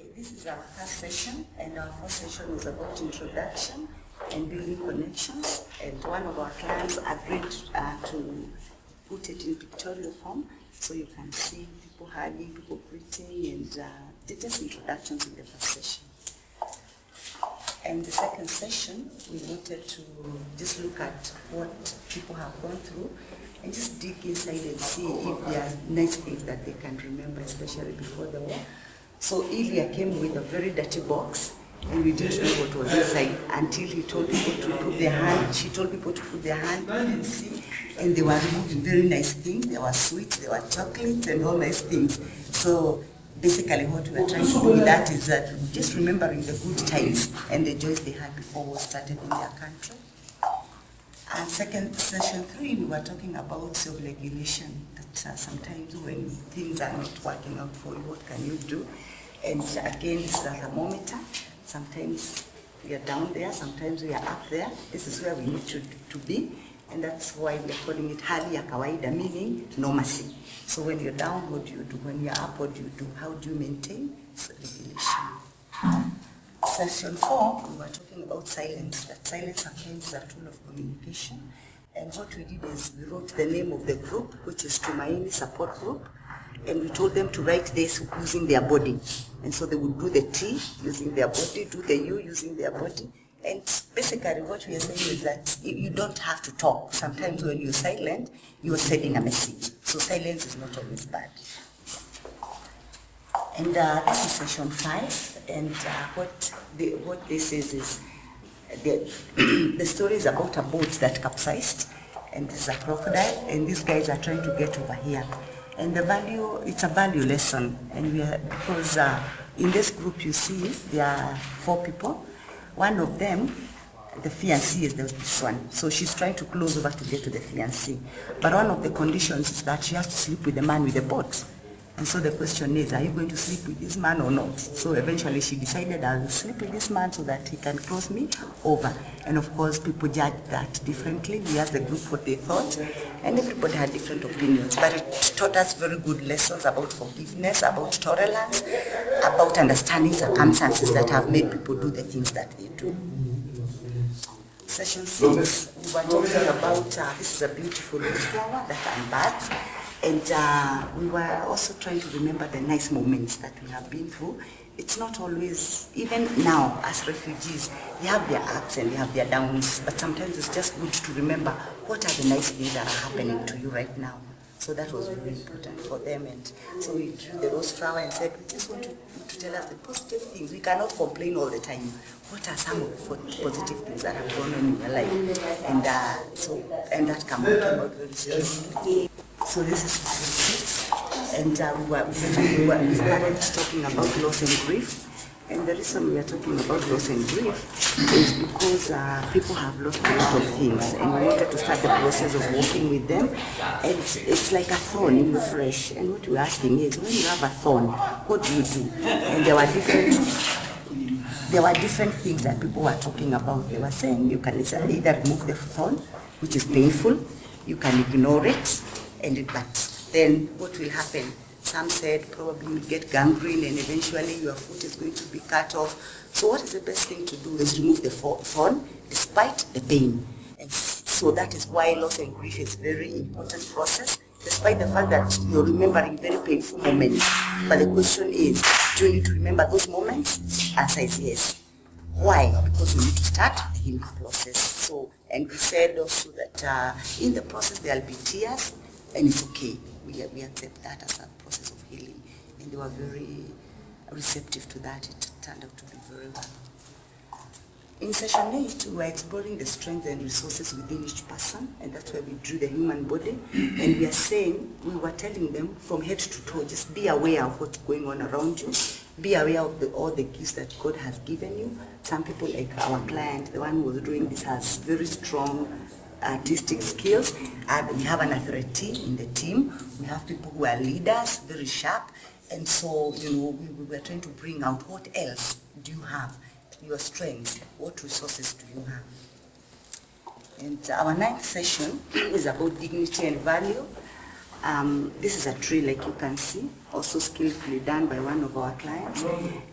Okay, this is our first session, and our first session was about introduction and building connections. And one of our clients agreed uh, to put it in pictorial form, so you can see people hugging, people greeting, and uh, just introductions in the first session. And the second session, we wanted to just look at what people have gone through and just dig inside and see if there are nice things that they can remember, especially before the war. So Ilya came with a very dirty box, and we didn't know what was inside until he told people to put their hand, she told people to put their hand and see, and they were removing very nice things. There were sweets, there were chocolates, and all nice things. So basically what we are trying to do with that is that just remembering the good times and the joys they had before war started in their country. And second, session three, we were talking about self-regulation, that uh, sometimes when things are not working out for you, what can you do? And again, it's a thermometer. Sometimes we are down there, sometimes we are up there. This is where we need to, to be. And that's why we are calling it hali ya kawaida, meaning normalcy. So when you're down, what do you do? When you're up, what do you do? How do you maintain self-regulation? Session four, we were talking about silence, that silence sometimes is a tool of communication. And what we did is we wrote the name of the group, which is Tumaini Support Group, and we told them to write this using their body. And so they would do the T using their body, do the U using their body. And basically what we are saying is that you you don't have to talk. Sometimes when you're silent, you are sending a message. So silence is not always bad. And uh, this is session five, and uh, what the, what this is is the the story is about a boat that capsized, and this is a crocodile, and these guys are trying to get over here. And the value, it's a value lesson, and we are because uh, in this group you see there are four people. One of them, the fiancé is this one, so she's trying to close over to get to the fiancé. But one of the conditions is that she has to sleep with the man with the boat. And so the question is, are you going to sleep with this man or not? So eventually she decided I'll sleep with this man so that he can cross me over. And of course, people judged that differently. We asked the group what they thought, and everybody had different opinions. But it taught us very good lessons about forgiveness, about tolerance, about understanding circumstances that have made people do the things that they do. Session six, we were talking about, uh, this is a beautiful flower that unbuds. And uh, we were also trying to remember the nice moments that we have been through. It's not always, even now as refugees, they have their ups and they have their downs, but sometimes it's just good to remember what are the nice things that are happening to you right now. So that was really important for them. And so we drew the rose flower and said, we just want to, to tell us the positive things. We cannot complain all the time. What are some of the positive things that have gone on in your life? And uh, so, and that came out, came out very strongly. So this is six, and uh, we, were, we, were, we started talking about loss and grief. And the reason we are talking about loss and grief is because uh, people have lost a lot of things, and we wanted to start the process of working with them. And it's like a thorn in the flesh. And what we're asking is, when you have a thorn, what do you do? And there were different there were different things that people were talking about. They were saying you can either remove the thorn, which is painful, you can ignore it, and but then what will happen? Some said probably you'll get gangrene and eventually your foot is going to be cut off. So what is the best thing to do is remove the thorn despite the pain. And so that is why loss and grief is a very important process, despite the fact that you're remembering very painful moments. But the question is, do you need to remember those moments? Answer is yes. Why? Because we need to start the healing process. So, and we said also that uh, in the process there will be tears, and it's okay. We, we accept that as a process of healing. And they were very receptive to that. It turned out to be very well. In session eight, we were exploring the strengths and resources within each person, and that's where we drew the human body. And we are saying, we were telling them from head to toe, just be aware of what's going on around you. Be aware of the, all the gifts that God has given you. Some people, like our client, the one who was doing this, has very strong artistic skills. We have an authority in the team. We have people who are leaders, very sharp. And so, you know, we, we were trying to bring out what else do you have your strengths, what resources do you have? And our ninth session is about dignity and value. Um, this is a tree like you can see, also skillfully done by one of our clients.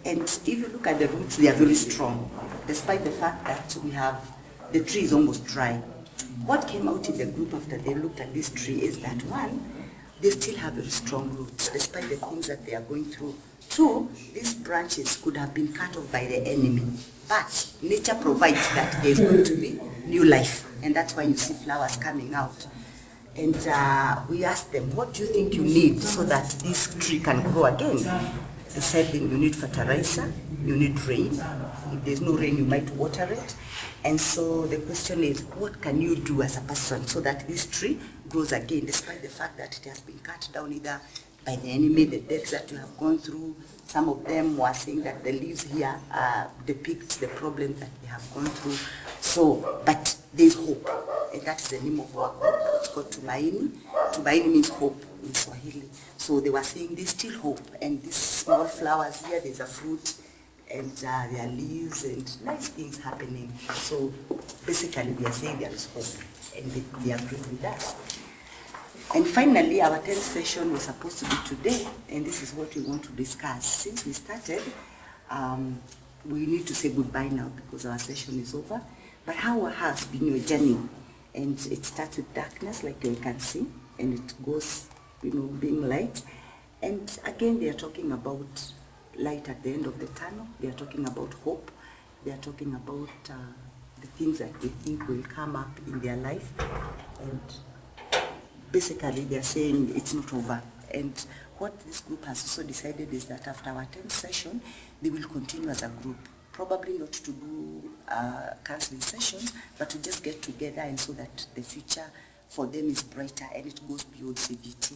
And if you look at the roots, they are very strong, despite the fact that we have, the tree is almost dry. What came out in the group after they looked at this tree is that one, they still have very strong roots, despite the things that they are going through. Two, these branches could have been cut off by the enemy, but nature provides that there's going to be new life, and that's why you see flowers coming out. And uh, we asked them, what do you think you need so that this tree can grow again? They said you need fertilizer, you need rain. If there's no rain, you might water it. And so the question is, what can you do as a person so that this tree grows again, despite the fact that it has been cut down either by the enemy, the deaths that you have gone through. Some of them were saying that the leaves here uh, depict the problems that they have gone through. So, but there's hope, and that is the name of our group. It's called Tumaini. Tumaini means hope in Swahili. So they were saying there's still hope, and these small flowers here, there's a fruit, and uh, there are leaves and nice things happening. So basically, they are saying there is hope, and they, they agree with us. And finally, our 10th session was supposed to be today, and this is what we want to discuss. Since we started, um, we need to say goodbye now because our session is over. But how has been your journey? And it starts with darkness, like you can see, and it goes, you know, being light. And again, they are talking about light at the end of the tunnel. They are talking about hope. They are talking about uh, the things that they think will come up in their life. And basically they are saying it's not over. And what this group has also decided is that after our 10th session, they will continue as a group. Probably not to do uh, counseling sessions, but to just get together and so that the future for them is brighter and it goes beyond CVT.